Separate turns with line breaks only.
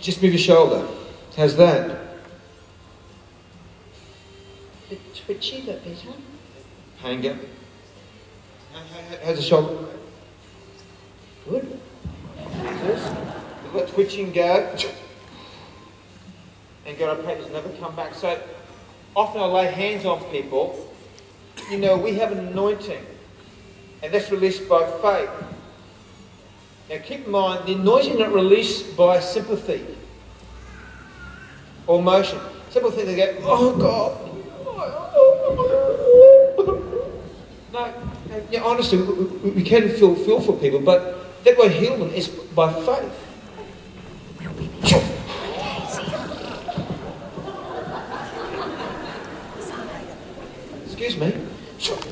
just move your shoulder. How's that?
bit twitchy, but better.
Hanger. How- how- How's the shoulder?
Good.
This. Let twitching go. And go to papers, never come back. So often I lay hands on people. You know, we have an anointing. And that's released by faith. Now keep in mind, the anointing is not released by sympathy or motion. Simple thing to go, oh God. No, yeah, honestly, we, we can feel, feel for people, but that way healing is by faith. Excuse me.